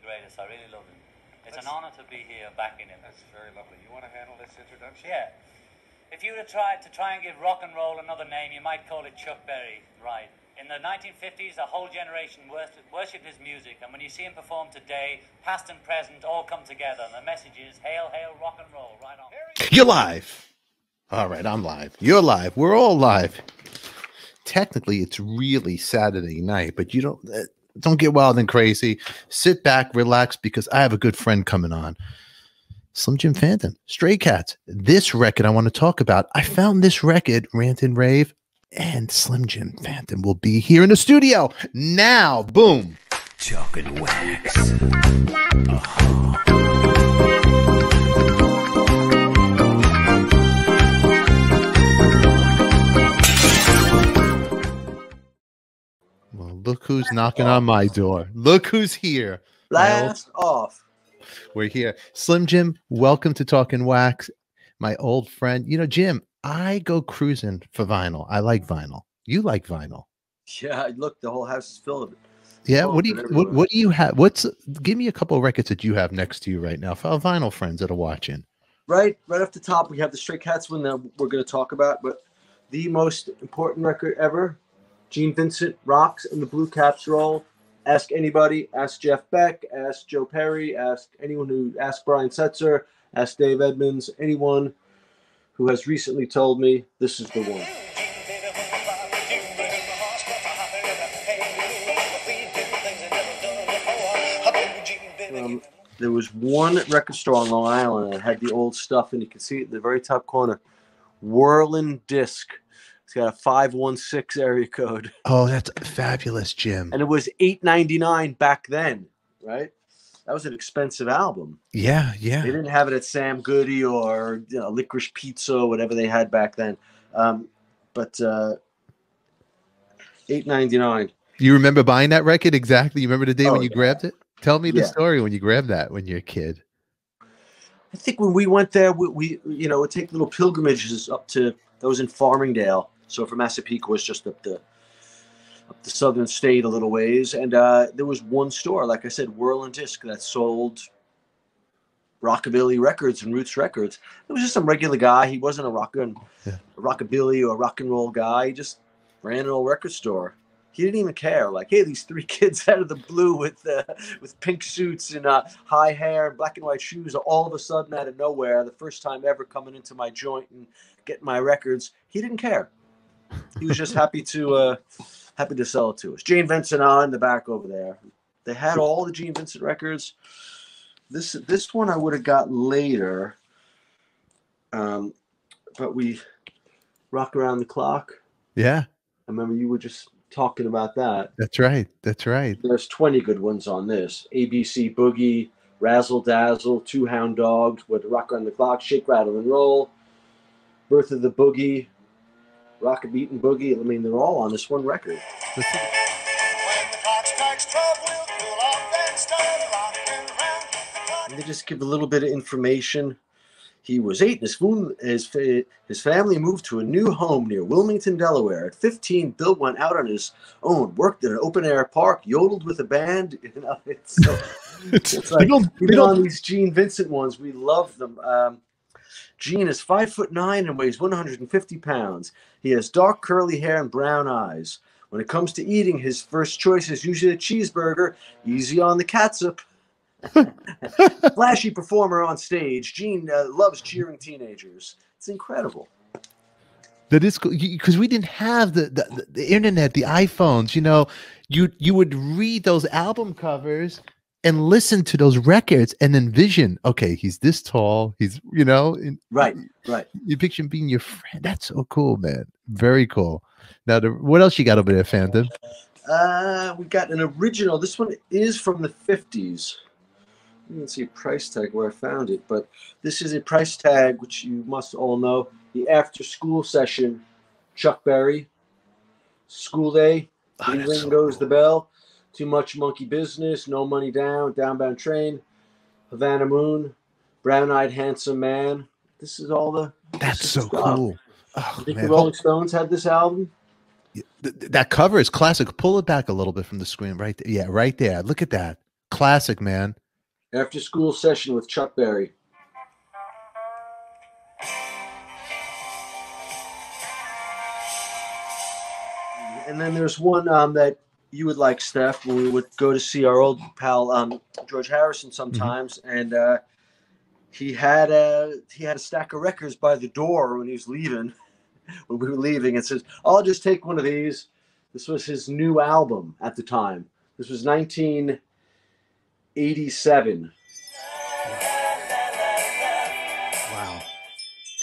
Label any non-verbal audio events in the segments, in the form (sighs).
the greatest. I really love him. It's an honor to be here backing him. That's very lovely. You want to handle this introduction? Yeah. If you were to try to try and give rock and roll another name, you might call it Chuck Berry, right? In the 1950s, a whole generation worshipped his music, and when you see him perform today, past and present all come together, and the message is hail, hail, rock and roll, right on. You're live. All right, I'm live. You're live. We're all live. Technically, it's really Saturday night, but you don't uh, don't get wild and crazy. Sit back, relax, because I have a good friend coming on. Slim Jim Phantom, Stray Cats. This record I want to talk about. I found this record, Rant and Rave, and Slim Jim Phantom will be here in the studio now. Boom. Chalk and wax. Well, look who's knocking on my door. Look who's here. Blast off. We're here. Slim Jim, welcome to Talking Wax. My old friend. You know, Jim, I go cruising for vinyl. I like vinyl. You like vinyl. Yeah, look, the whole house is filled with it. Yeah, Oh, what do you what, what do you have? What's give me a couple of records that you have next to you right now for our vinyl friends that are watching. Right, right off the top, we have the Stray Cats one that we're going to talk about, but the most important record ever, Gene Vincent rocks and the Blue Caps roll. Ask anybody. Ask Jeff Beck. Ask Joe Perry. Ask anyone who. Ask Brian Setzer. Ask Dave Edmunds. Anyone who has recently told me this is the one. Um, there was one record store on Long Island that had the old stuff, and you can see it in the very top corner. Whirling Disc. It's got a 516 area code, Oh, that's fabulous, Jim. and it was 8.99 back then, right? That was an expensive album. Yeah, yeah. They didn't have it at Sam Goody or you know, Licorice Pizza or whatever they had back then. Um, but uh, 8.99. You remember buying that record exactly? You remember the day Oh, when you yeah. grabbed it? Tell me the Yeah. story when you grabbed that when you're a kid. I think when we went there, we, we you know would take little pilgrimages up to those in Farmingdale. So from Massapequa was just up the up the southern state a little ways, and uh, there was one store, like I said, Whirl and Disc, that sold rockabilly records and roots records. It was just some regular guy. He wasn't a rock and Yeah. a rockabilly or a rock and roll guy. He just ran an old record store. He didn't even care. Like, hey, these three (laughs) kids out of the blue with uh, with pink suits and uh, high hair and black and white shoes, are all of a sudden out of nowhere, the first time ever coming into my joint and getting my records. He didn't care. He was just happy to uh, happy to sell it to us. Gene Vincent on in the back over there. They had all the Gene Vincent records. This this one I would have got later, um, but we rock around the clock. Yeah, I remember you were just talking about that. that's right. That's right. There's 20 good ones on this. ABC Boogie, Razzle Dazzle, Two Hound Dogs, with Rock on the Clock, Shake, Rattle, and Roll, Birth of the Boogie, Rock a Beat and Boogie. I mean, they're all on this one record. And they just give a little bit of information. He was eight, and his, his, his family moved to a new home near Wilmington, Delaware. At 15, Bill went out on his own, worked at an open air park, yodeled with a band. (laughs) You know, it's, so, (laughs) It's- like don't- we even don't- on these Gene Vincent ones, we love them. Um, Gene is five foot nine and weighs 150 pounds. He has dark curly hair and brown eyes. When it comes to eating, his first choice is usually a cheeseburger, easy on the catsup. (laughs) Flashy performer on stage, Gene uh, loves cheering teenagers. It's incredible. That is because we didn't have the, the the internet, the iPhones. You know, you you would read those album covers and listen to those records and envision. Okay, he's this tall. He's you know, and Right, right. you picture him being your friend. That's so cool, man. Very cool. Now, the, what else you got over there, Phantom? Uh, we got an original. This one is from the 50s. I didn't see a price tag where I found it, but this is a price tag which you must all know. The after school session, Chuck Berry, School Day, Oh, Ring Ring so Goes cool. the Bell, Too Much Monkey Business, No Money Down, Downbound Train, Havana Moon, Brown Eyed Handsome Man. This is all the. That's so stuff. cool. Oh, I think man. the Rolling Stones had this album. Th- th- that cover is classic. Pull it back a little bit from the screen, right there. Yeah, right there. Look at that. classic, man. After school session with Chuck Berry. And then there's one um, that you would like, Steph, when we would go to see our old pal um, George Harrison sometimes, and uh, he had a he had a stack of records by the door when he was leaving. (laughs) When we were leaving, and says, "I'll just take one of these." This was his new album at the time. This was 1987 Wow.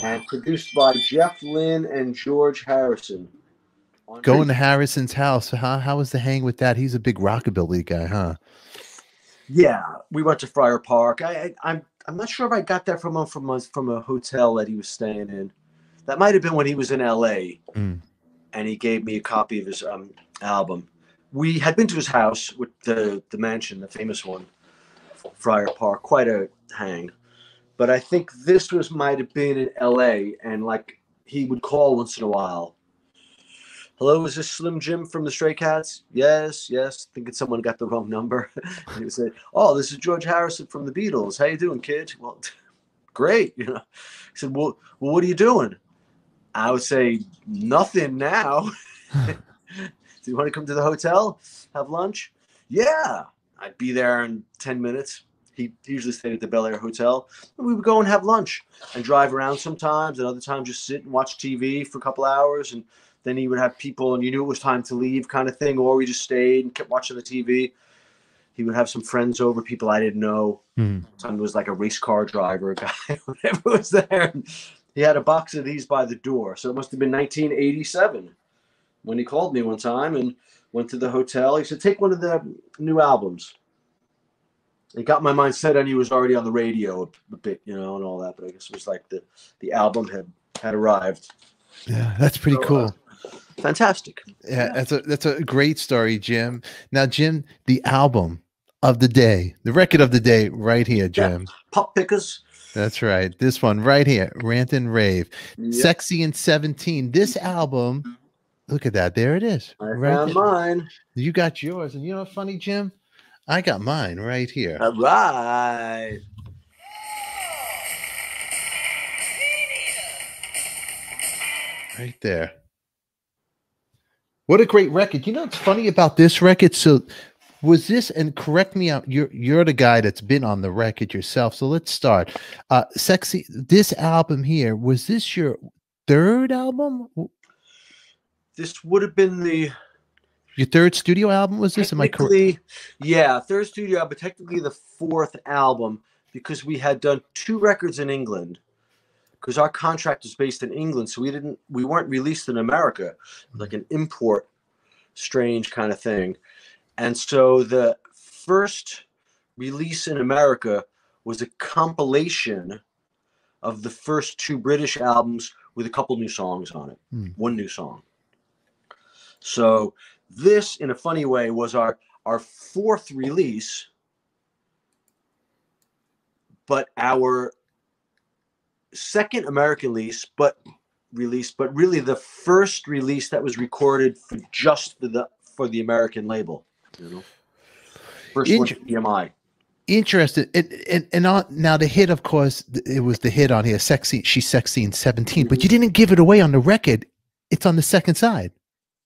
and produced by Jeff Lynne and George Harrison. Going to Harrison's house. How how was the hang with that? He's a big rockabilly guy, huh? Yeah, we went to Friar Park. I, I I'm I'm not sure if I got that from a from a from a hotel that he was staying in. That might have been when he was in L.A. Mm. and he gave me a copy of his um, album. We had been to his house with the the mansion, the famous one, Friar Park. Quite a hang, but I think this was might have been in L.A. and like he would call once in a while. Hello, is this Slim Jim from the Stray Cats? Yes, yes. Thinking someone got the wrong number. and (laughs) he would say, "Oh, this is George Harrison from the Beatles. How you doing, kid?" Well, (laughs) great. You know. He said, "Well, well, what are you doing?" I would say, "Nothing now." (laughs) Do you want to come to the hotel, have lunch? Yeah, I'd be there in ten minutes. He usually stayed at the Bel Air Hotel. We would go and have lunch and drive around sometimes, and other times just sit and watch TV for a couple hours and then he would have people and you knew it was time to leave kind of thing or we just stayed and kept watching the tv he would have some friends over people i didn't know. Hmm. Some was like a race car driver guy (laughs) whatever was there he had a box of these by the door. So it must have been 1987 when he called me one time and went to the hotel. He said take one of the new albums. It got my mind set and he was already on the radio a, bit you know and all that but i guess it was like the the album had had arrived. Yeah, that's pretty So, uh, cool. Fantastic Yeah, that's a that's a great story, Jim. Now, Jim, the album of the day, the record of the day, right here, Yeah. Jim. pop pickers That's right. This one right here, Rant and Rave, Yep. Sexy and Seventeen. This album, look at that. There it is. I right found there. mine. You got yours, and you know what's funny, Jim? I got mine right here. All right. right there. What a great record. You know what's funny about this record? So was this and correct me out you're you're the guy that's been on the record yourself. So let's start. Uh sexy this album here, was this your third album? This would have been the Your third studio album was this? Am I correct? yeah, third studio album, but technically the fourth album because we had done two records in England. Because our contract is based in England, so we didn't we weren't released in America, like an import, strange kind of thing. And so the first release in America was a compilation of the first two British albums with a couple new songs on it, Hmm. one new song. So this, in a funny way, was our our fourth release, but our second American release, but release, but really the first release that was recorded for just for the for the American label. You know, first one Inter- for EMI. Interested. And and, and on, now the hit, of course, it was the hit on here, sexy, she's sexy in 17, but you didn't give it away on the record. It's on the second side.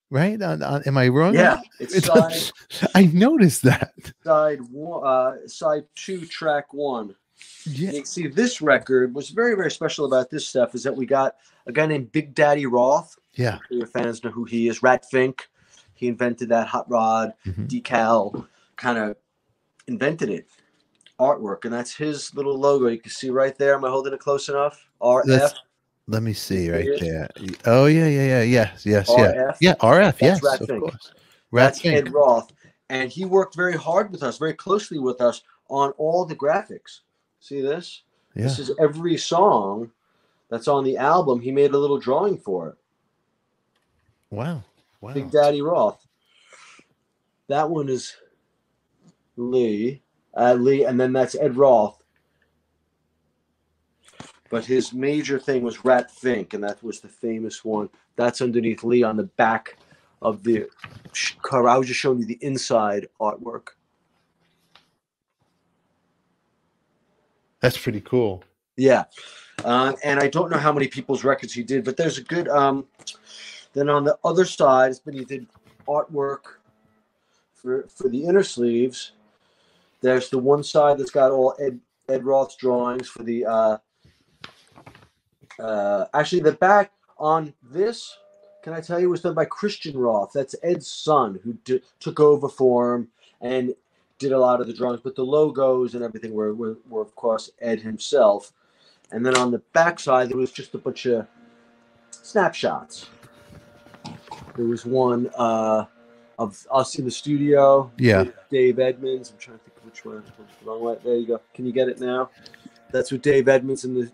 Right? On- on- am I wrong? Yeah, (laughs) it's It's- side (laughs) I noticed that. side one, uh, side two, track one. Yeah. You see, this record was very, very special about this stuff is that we got a guy named Big Daddy Roth. Yeah. Your fans know who he is. Rat Fink. He invented that hot rod Mhm. decal, kind of invented it. Artwork, and that's his little logo. You can see right there. Am I holding it close enough? RF. That's- Let me see right there. Oh yeah, yeah, yeah, yes, yes, yeah, RF. yeah. RF, That's yes, Rat of Fink. course. Rat That's Fink. Ed Roth, and he worked very hard with us, very closely with us on all the graphics. See this? Yeah. This is every song that's on the album. He made a little drawing for it. Wow. Wow. Big Daddy Roth. That one is Lee, uh, Lee, and then that's Ed Roth. But his major thing was Rat Fink, and that was the famous one. That's underneath Lee on the back of the car. I was just showing you the inside artwork. That's pretty cool. Yeah. Uh, and I don't know how many people's records he did, but there's a good. Um, then on the other side, but he did artwork for for the inner sleeves. There's the one side that's got all Ed Ed Roth's drawings for the. Uh, uh, actually, the back on this, can I tell you, was done by Christian Roth. That's Ed's son who d- took over for him and did a lot of the drawings. But the logos and everything were, were, were of course, Ed himself. And then on the back side, there was just a bunch of snapshots. There was one uh, of us in the studio. Yeah. Dave Edmunds. I'm trying to think of which one. Wrong way. There you go. Can you get it now? That's with Dave Edmunds and the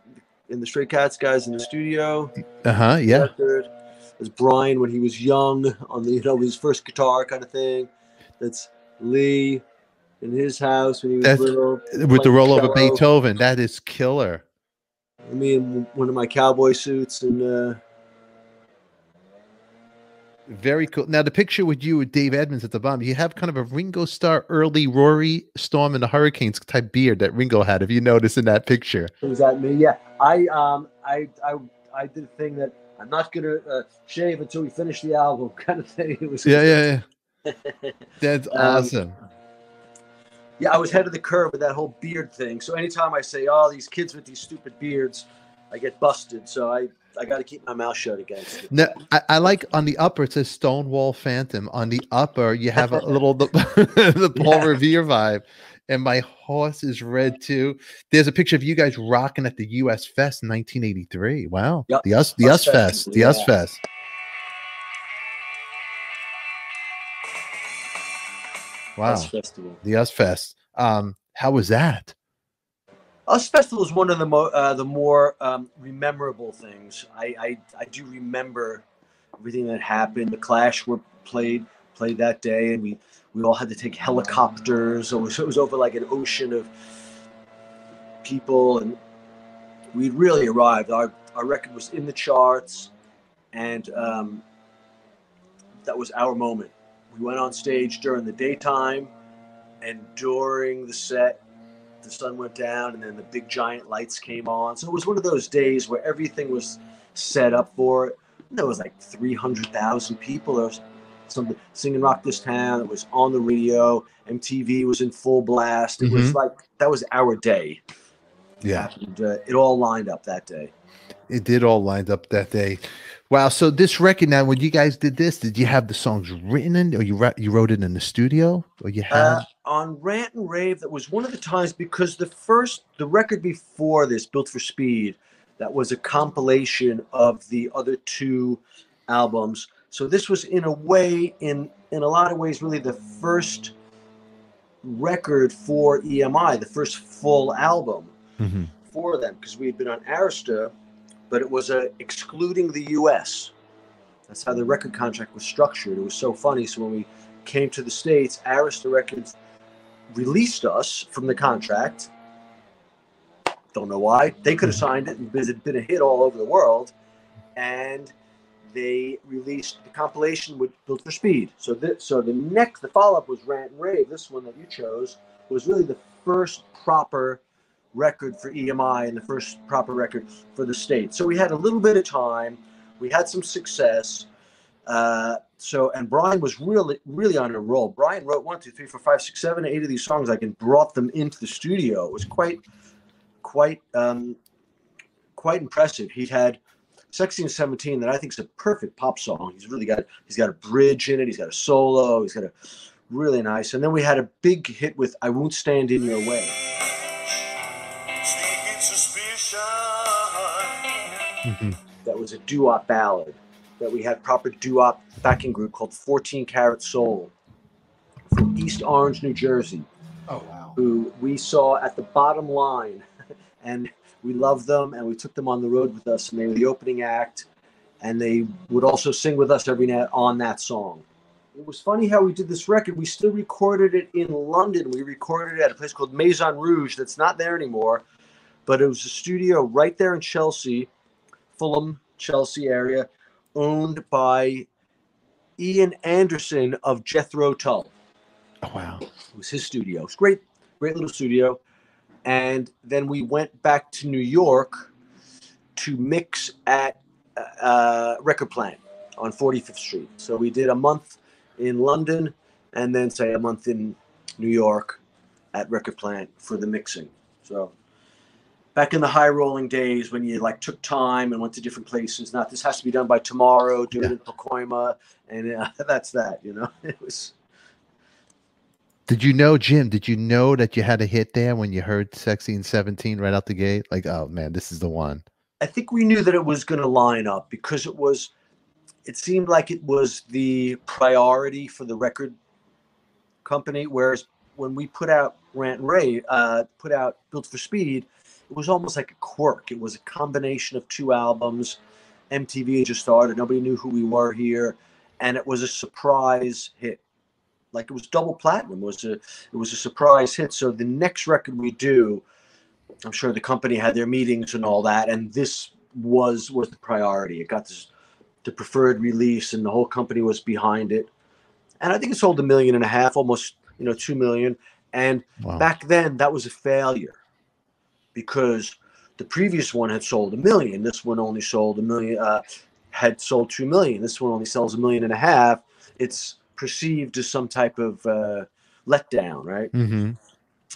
in the Stray Cats guys in the studio. Uh huh. Yeah. Record. There's Brian when he was young on the you know his first guitar kind of thing. That's Lee in his house when he was That's- little. With the rollover cello. Beethoven, that is killer. Me in one of my cowboy suits and uh, Very cool. Now the picture with you with Dave Edmunds at the bottom, you have kind of a Ringo Starr early Rory Storm and the Hurricanes type beard that Ringo had. If you notice in that picture, was that me? Yeah, I um I I I did a thing that I'm not gonna uh, shave until we finish the album (laughs) kind of thing. It was yeah, yeah, yeah. (laughs) That's Um, awesome. Yeah, I was head of the curve with that whole beard thing. So anytime I say, "Oh, these kids with these stupid beards," I get busted. So I I got to keep my mouth shut against it. No, I, I like on the upper it says Stonewall Phantom. On the upper, you have a little the, (laughs) the Paul Yeah. Revere vibe. And my horse is red too. There's a picture of you guys rocking at the US Fest in 1983. Wow. Yep. The us the Us us Fest, fest. The us fest. Wow. Us Festival. The us fest. Um, how was that? Us Festival is one of the mo- uh, the more um, rememberable things. I, I I do remember everything that happened. The Clash were played played that day, and we we all had to take helicopters. It was, it was over like an ocean of people, and we really arrived. Our our record was in the charts, and um, that was our moment. We went on stage during the daytime, and during the set, the sun went down and then the big giant lights came on. So it was one of those days where everything was set up for it. And there was like 300,000 people. There was something singing Rock This Town. It was on the radio. MTV was in full blast. It was like, that was our day. Yeah. And, uh, it all lined up that day. It did all lined up that day. Wow. So this record now, when you guys did this, did you have the songs written in, or you wrote you wrote it in the studio, or you had? Uh, on Rant and Rave, that was one of the times because the first, the record before this, Built for Speed, that was a compilation of the other two albums. So this was, in a way, in in a lot of ways, really the first record for EMI, the first full album Mhm. for them, because we had been on Arista, but it was uh, excluding the U.S. That's how the record contract was structured. It was so funny. So when we came to the states, Arista Records released us from the contract. Don't know why. They could have signed it and it been a hit all over the world, and they released the compilation with Built for Speed. So, th- so the next, the follow up was Rant and Rave. This one that you chose was really the first proper record for EMI and the first proper record for the state. So we had a little bit of time. We had some success. Uh, so and Brian was really really on a roll. Brian wrote one, two, three, four, five, six, seven, eight of these songs like can brought them into the studio. It was quite quite um, quite impressive. He had 16 and 17 that I think is a perfect pop song. He's really got he's got a bridge in it, he's got a solo, he's got a really nice. And then we had a big hit with I Won't Stand in Your Way. Mhm. that was a doo-wop ballad that we had proper doo-wop backing group called 14 Karat Soul from East Orange, New Jersey, Oh wow. who we saw at the bottom line, (laughs) and we loved them, and we took them on the road with us, and they were the opening act, and they would also sing with us every night on that song. It was funny how we did this record. We still recorded it in London. We recorded it at a place called Maison Rouge that's not there anymore, but it was a studio right there in Chelsea, Fulham, Chelsea area, owned by Ian Anderson of Jethro Tull. Oh wow. It was his studio. It's great, great little studio. and then we went back to New York to mix at uh, Record Plant on 45th Street. So we did a month in London, and then say a month in New York at Record Plant for the mixing. So back in the high rolling days when you like took time and went to different places. Not this has to be done by tomorrow. Do it in Pacoima, and uh, (laughs) that's that. You know, (laughs) it was. Did you know, Jim? Did you know that you had a hit there when you heard "Sexy and 17 right out the gate? Like, oh man, this is the one. I think we knew that it was going to line up because it was. It seemed like it was the priority for the record company, whereas when we put out Rant and Rave, uh, put out Built for Speed, it was almost like a quirk. It was a combination of two albums. MTV had just started. Nobody knew who we were here, and it was a surprise hit. Like it was double platinum. It was a it was a surprise hit. So the next record we do, I'm sure the company had their meetings and all that, and this was was the priority. It got this the preferred release, and the whole company was behind it. And I think it sold a million and a half, almost you know two million. And Wow. back then, that was a failure because the previous one had sold a million. This one only sold a million. Uh, had sold two million. This one only sells a million and a half. It's perceived as some type of uh, letdown, right? Mm-hmm.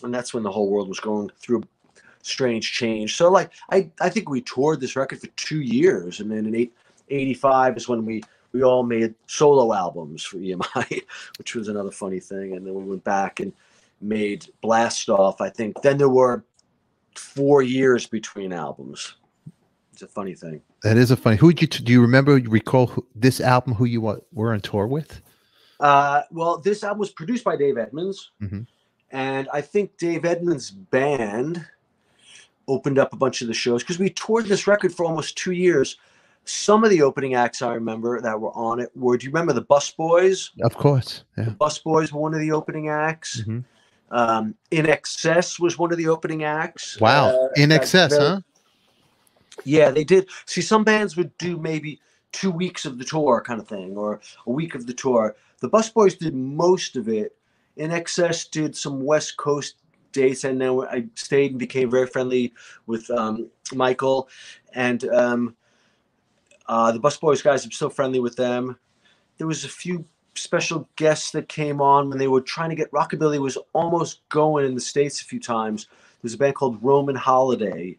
and that's when the whole world was going through a strange change. So like I, I think we toured this record for two years, and then in eight, 85 is when we we all made solo albums for EMI, (laughs) which was another funny thing. And then we went back and made Blast Off. I think then there were four years between albums. It's a funny thing. That is a funny. Who did you do? You remember? You recall who, this album? Who you were on tour with? Uh, well, this album was produced by Dave Edmunds, Mhm. and I think Dave Edmunds' band opened up a bunch of the shows because we toured this record for almost two years. Some of the opening acts I remember that were on it were. Do you remember the Bus Boys? Of course. Yeah. Bus Boys were one of the opening acts. Mhm. Um, INXS was one of the opening acts. Wow. Uh, INXS, very- huh? yeah, they did. See, some bands would do maybe two weeks of the tour kind of thing, or a week of the tour. The Busboys did most of it. INXS did some West Coast dates, and then I stayed and became very friendly with um, Michael. And um, uh, the Busboys guys, I'm still friendly with them. There was a few special guests that came on when they were trying to get Rockabilly was almost going in the States a few times. There's a band called Roman Holiday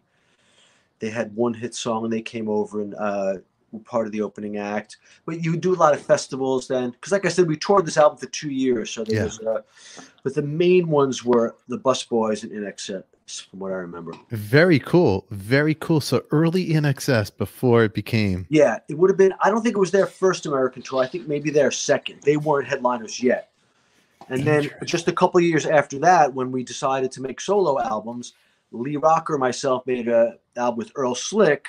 they had one hit song and they came over and uh, were part of the opening act. But you do a lot of festivals then, because like I said, we toured this album for two years. So there Yeah. was, uh, but the main ones were the Bus Boys and INXS, from what I remember. Very cool. Very cool. So early INXS before it became. Yeah, it would have been. I don't think it was their first American tour. I think maybe their second. They weren't headliners yet. And then just a couple years after that, when we decided to make solo albums, Lee Rocker and myself made a album with Earl Slick,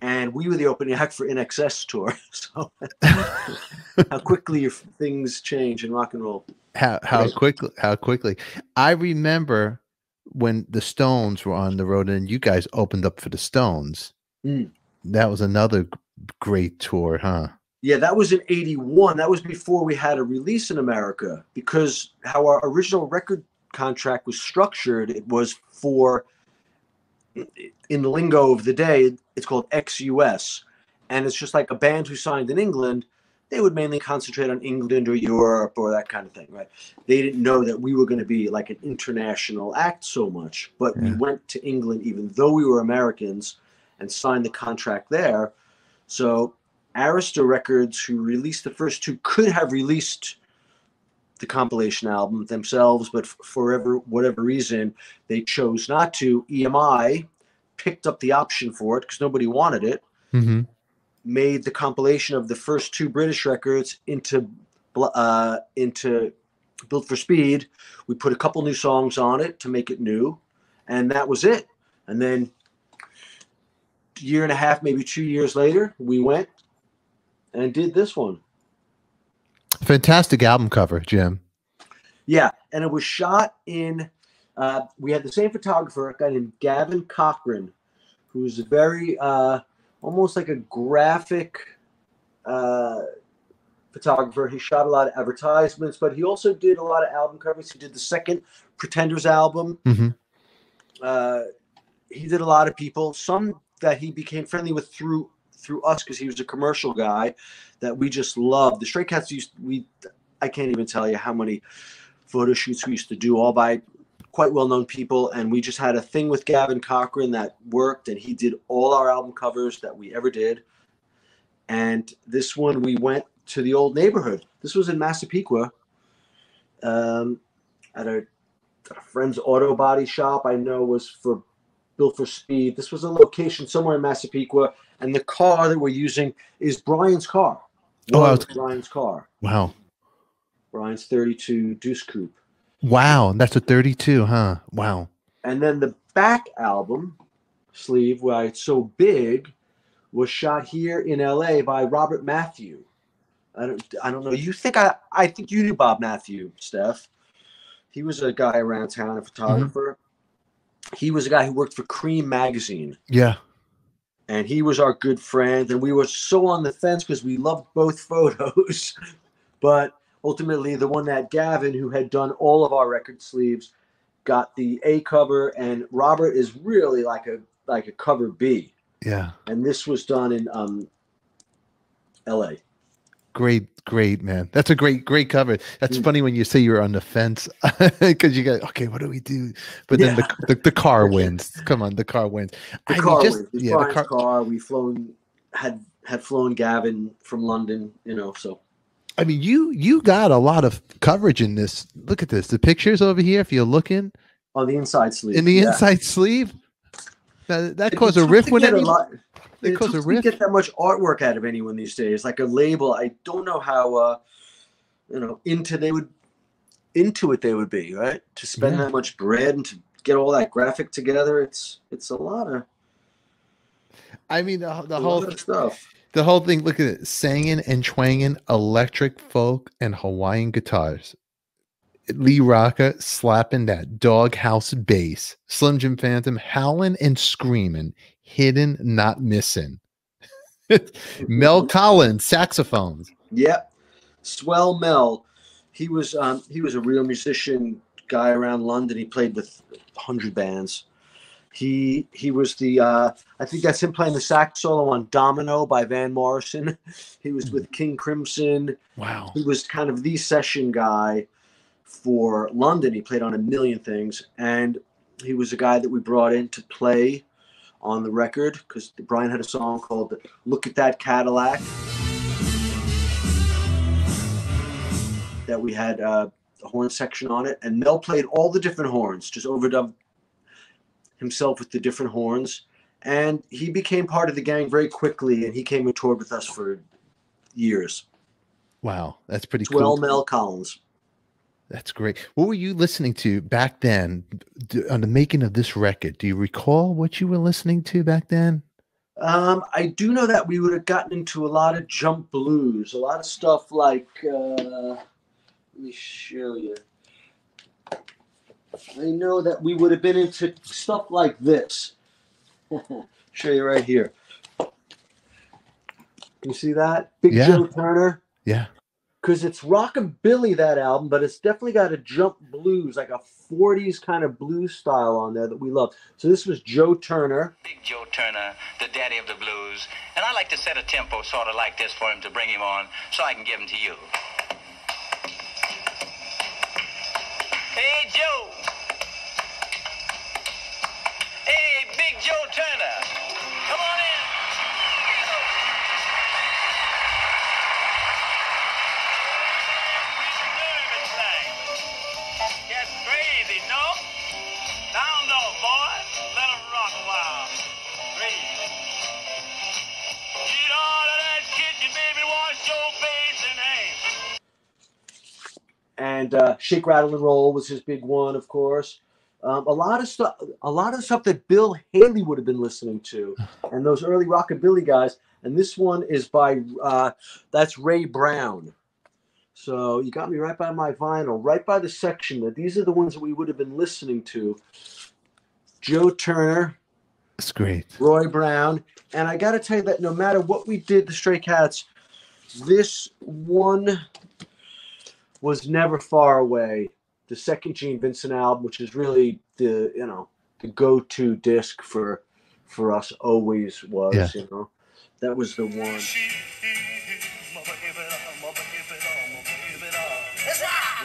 and we were the opening act for INXS tour. (laughs) So how quickly your things change in rock and roll. How how quickly how quickly. I remember when the Stones were on the road and you guys opened up for the Stones. Mm. That was another great tour, huh? Yeah, that was in 81. That was before we had a release in America because how our original record contract was structured, it was for, in the lingo of the day, it's called XUS. And it's just like a band who signed in England, they would mainly concentrate on England or Europe or that kind of thing, right? They didn't know that we were going to be like an international act so much, but we went to England even though we were Americans and signed the contract there. So Arista Records, who released the first two, could have released the compilation album themselves, but for ever, whatever reason, they chose not to. EMI picked up the option for it because nobody wanted it. Mm-hmm. Made the compilation of the first two British records into uh, into Built for Speed. We put a couple new songs on it to make it new, and that was it. And then a year and a half, maybe two years later, we went and did this one. Fantastic album cover, Jim. Yeah, and it was shot in. Uh, we had the same photographer, a guy named Gavin Cochrane, who's a very uh, almost like a graphic uh, photographer. He shot a lot of advertisements, but he also did a lot of album covers. He did the second Pretenders album. Mhm. uh, he did a lot of people. Some that he became friendly with through through us because he was a commercial guy that we just loved. The Stray Cats used we I can't even tell you how many photo shoots we used to do all by quite well known people and we just had a thing with Gavin Cochrane that worked and he did all our album covers that we ever did. And this one we went to the old neighborhood. This was in Massapequa. Um, at a, at a friend's auto body shop I know was for built for speed. This was a location somewhere in Massapequa, and the car that we're using is Brian's car. Oh, Was Brian's car. Wow. Brian's 32 Deuce Coupe. Wow. That's a 32, huh? Wow. And then the back album sleeve, why it's so big, was shot here in LA by Robert Matheu. I don't I don't know. You think I I think you knew Bob Matheu, Steph. He was a guy around town, a photographer. Mm-hmm. He was a guy who worked for Creem magazine. Yeah. and he was our good friend and we were so on the fence because we loved both (laughs) photos but ultimately the one that gavin who had done all of our record sleeves got the a cover and robert is really like a like a cover b Yeah. and this was done in um la Great, great, man. That's a great, great cover. That's Mm. funny when you say you're on the fence (laughs) because you go, okay, what do we do? But then the, the, the car (laughs) wins. Come on, the car wins. the I mean, car just-. It's yeah, the car- car we flown had had flown gavin from london you know so I mean, you you got a lot of coverage in this. Look at this. The pictures over here. If you're looking on the inside sleeve in the yeah. inside sleeve, that, that It- caused it a riff when get a lot- it it caused a riff. get that much artwork out of anyone these days. Like a label, I don't know how uh, you know into they would into it they would be right to spend Yeah. that much bread and to get all that graphic together. It's it's a lot of I mean, the, the whole stuff. The whole thing. Look at it, singing and twanging, electric folk and Hawaiian guitars. Lee Rocker slapping that doghouse bass. Slim Jim Phantom howling and screaming, hidden, not missing. (laughs) Mel Collins saxophones. Yep, swell Mel. He was um, he was a real musician guy around London. He played with hundred bands. He he was the uh, I think that's him playing the sax solo on Domino by Van Morrison. He was with King Crimson. Wow. He was kind of the session guy for London. He played on a million things, and he was a guy that we brought in to play on the record because Brian had a song called "Look at That Cadillac" that we had uh, a horn section on it, and Mel played all the different horns, just overdubbed himself with the different horns, and he became part of the gang very quickly, and he came and toured with us for years. Wow. That's pretty cool. Mel Collins. That's great. What were you listening to back then on the making of this record? Do you recall what you were listening to back then? Um, I do know that we would have gotten into a lot of jump blues, a lot of stuff like. Uh, let me show you. I know that we would have been into stuff like this. (laughs) show you right here. You see that? Big Yeah. Joe Turner. Yeah. because it's rockabilly that album, but it's definitely got a jump blues, like a '40s kind of blues style on there that we love. So this was Joe Turner. Big Joe Turner, the daddy of the blues. And I like to set a tempo sort of like this for him to bring him on so I can give him to you. Hey, Joe. Joe Turner. Come on in. Crazy, no? Let rock a while. Get of that kitchen, baby. Wash your face and hands. and uh, Shake, Rattle, and Roll was his big one, of course. Um, a lot of stuff, a lot of stuff that Bill Haley would have been listening to, (sighs) and those early rockabilly guys. And this one is by uh, that's Ray Brown. So you got me right by my vinyl, right by the section that these are the ones that we would have been listening to. Joe Turner, That's great. Roy Brown, and I got to tell you that no matter what we did, the Stray Cats, this one was never far away. The second Gene Vincent album, which is really the you know the go-to disc for for us always was. Yeah. You know, that was the one.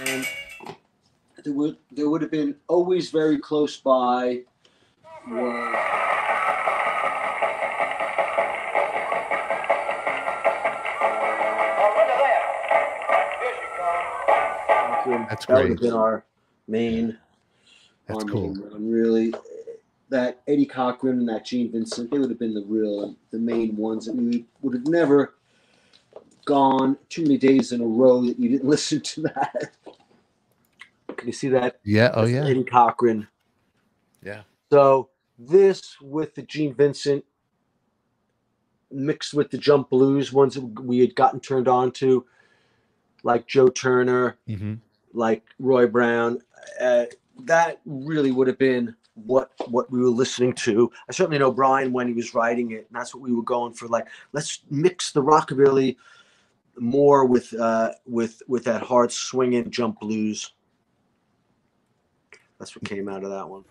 And there would there would have been always very close by. That's that would have been our main. That's our cool. main one, really, that Eddie Cochran and that Gene Vincent, they would have been the real, the main ones that we would have never gone too many days in a row that you didn't (laughs) listen to that. Can you see that? Yeah. Oh That's yeah. Eddie Cochran. Yeah. So this with the Gene Vincent mixed with the jump blues ones that we had gotten turned on to, like Joe Turner, hmm like Roy Brown. Uh, that really would have been what what we were listening to. I certainly know Brian when he was writing it, and that's what we were going for. Like, let's mix the rockabilly more with uh, with with that hard swinging jump blues. That's what came out of that one.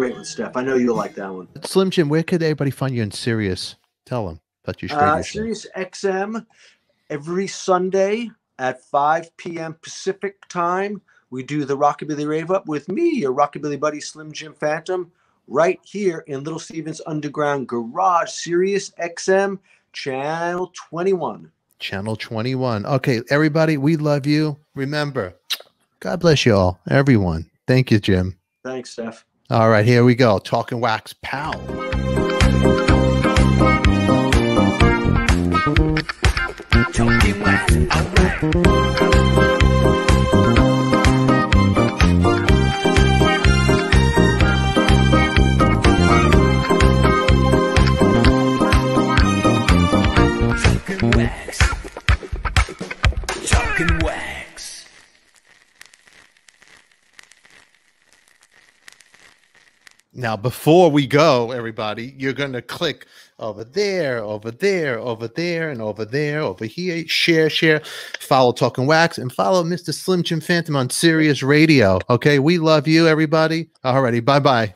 Great one, Steph. I know you'll like that one. Slim Jim, where could everybody find you in Sirius? Tell them about your Uh. Sirius XM every Sunday at 5 p.m. Pacific time. We do the Rockabilly Rave Up with me, your Rockabilly buddy Slim Jim Phantom, right here in Little Stevens Underground Garage, Sirius XM, Channel 21. Channel 21. Okay, everybody, we love you. Remember, God bless you all, everyone. Thank you, Jim. Thanks, Steph. All right, here we go. Talking wax, pow. Talking Now, before we go, everybody, you're going to click over there, over there, over there, and over there, over here. Share, share. Follow Talking Wax and follow Mr. Slim Jim Phantom on Sirius Radio. Okay, we love you, everybody. Alrighty, bye bye.